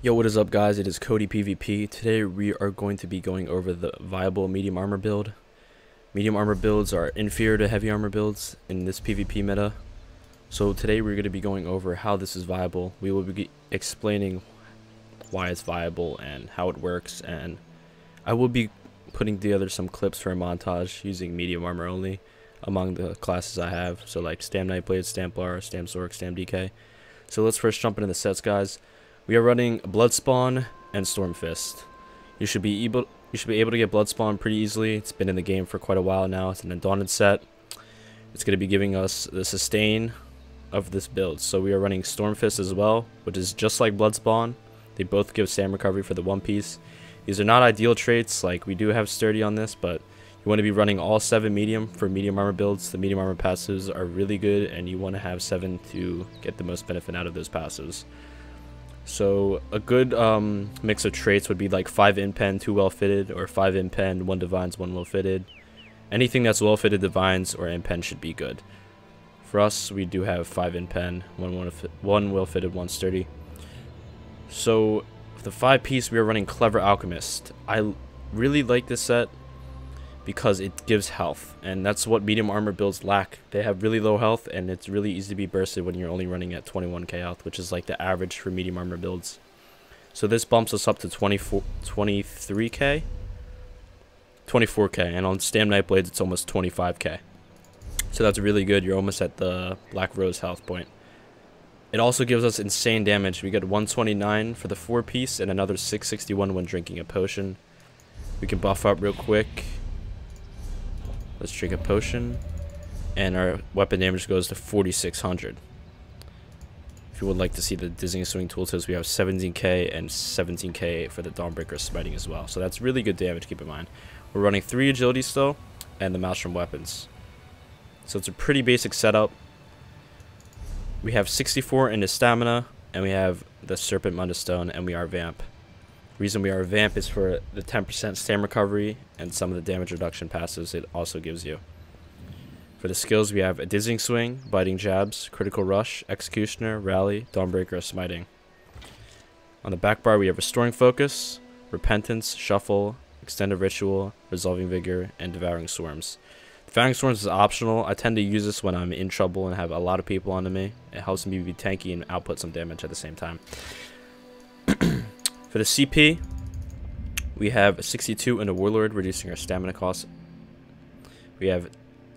Yo, what is up guys? It is Kodi PvP. Today we are going to be going over the viable medium armor build. Medium armor builds are inferior to heavy armor builds in this PvP meta. So today we're going to be going over how this is viable. We will be explaining why it's viable and how it works and I will be putting together some clips for a montage using medium armor only among the classes I have. So like Stam Nightblade, Stamplar, Stam Sorc, Stam DK. So let's first jump into the sets guys. We are running Bloodspawn and Stormfist. You should be able you should be able to get Bloodspawn pretty easily. It's been in the game for quite a while now. It's an Undaunted set. It's going to be giving us the sustain of this build. So we are running Stormfist as well, which is just like Bloodspawn. They both give Stam recovery for the one piece. These are not ideal traits, like we do have sturdy on this, but you want to be running all 7 medium for medium armor builds. The medium armor passes are really good, and you want to have 7 to get the most benefit out of those passes. So a good um, mix of traits would be like 5 impen, 2 well fitted, or 5 impen, 1 divines, 1 well fitted. Anything that's well fitted divines or impen should be good. For us, we do have 5 impen, 1, one, one well fitted, 1 sturdy. So the 5 piece, we are running Clever Alchemist. I really like this set because it gives health. And that's what medium armor builds lack. They have really low health and it's really easy to be bursted when you're only running at 21k health which is like the average for medium armor builds. So this bumps us up to 24 23k 24k and on stam Nightblades it's almost 25k so that's really good. You're almost at the black rose health point. It also gives us insane damage. We get 129 for the four piece and another 661 when drinking a potion. We can buff up real quick Let's drink a potion. And our weapon damage goes to 4600. If you would like to see the Dizzying Swing tooltips, we have 17k and 17k for the Dawnbreaker Smiting as well. So that's really good damage, keep in mind. We're running 3 agility still, and the Maelstrom weapons. So it's a pretty basic setup. We have 64 in the stamina, and we have the Serpent Mundus Stone, and we are Vamp reason we are a Vamp is for the 10% stam recovery and some of the damage reduction passes it also gives you. For the skills, we have a Dizzying Swing, Biting Jabs, Critical Rush, Executioner, Rally, Dawnbreaker, Smiting. On the back bar, we have Restoring Focus, Repentance, Shuffle, Extended Ritual, Resolving Vigor, and Devouring Swarms. Devouring Swarms is optional. I tend to use this when I'm in trouble and have a lot of people onto me. It helps me be tanky and output some damage at the same time. For the CP, we have 62 in a Warlord, reducing our stamina cost. We have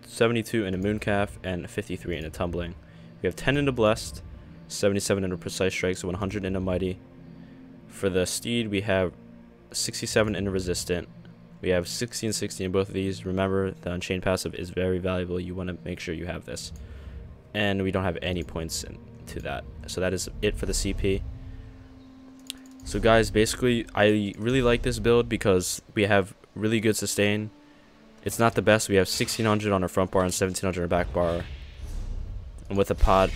72 in a Mooncalf, and 53 in a Tumbling. We have 10 in a Blessed, 77 in a Precise Strikes, 100 in a Mighty. For the Steed, we have 67 in a Resistant. We have 60 and 60 in both of these. Remember, the Unchained passive is very valuable. You want to make sure you have this. And we don't have any points to that. So that is it for the CP. So guys, basically, I really like this build because we have really good sustain. It's not the best. We have 1600 on our front bar and 1700 on our back bar. And with a pot,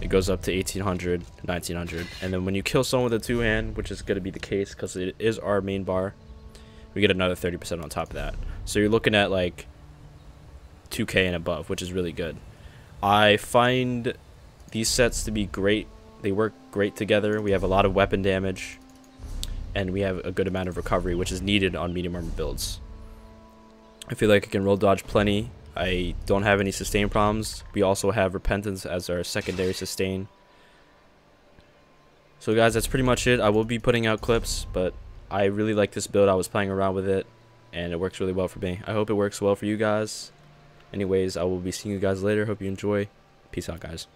it goes up to 1800, 1900. And then when you kill someone with a two-hand, which is going to be the case because it is our main bar, we get another 30% on top of that. So you're looking at like 2k and above, which is really good. I find these sets to be great they work great together. We have a lot of weapon damage, and we have a good amount of recovery, which is needed on medium armor builds. I feel like I can roll dodge plenty. I don't have any sustain problems. We also have repentance as our secondary sustain. So guys, that's pretty much it. I will be putting out clips, but I really like this build. I was playing around with it, and it works really well for me. I hope it works well for you guys. Anyways, I will be seeing you guys later. Hope you enjoy. Peace out, guys.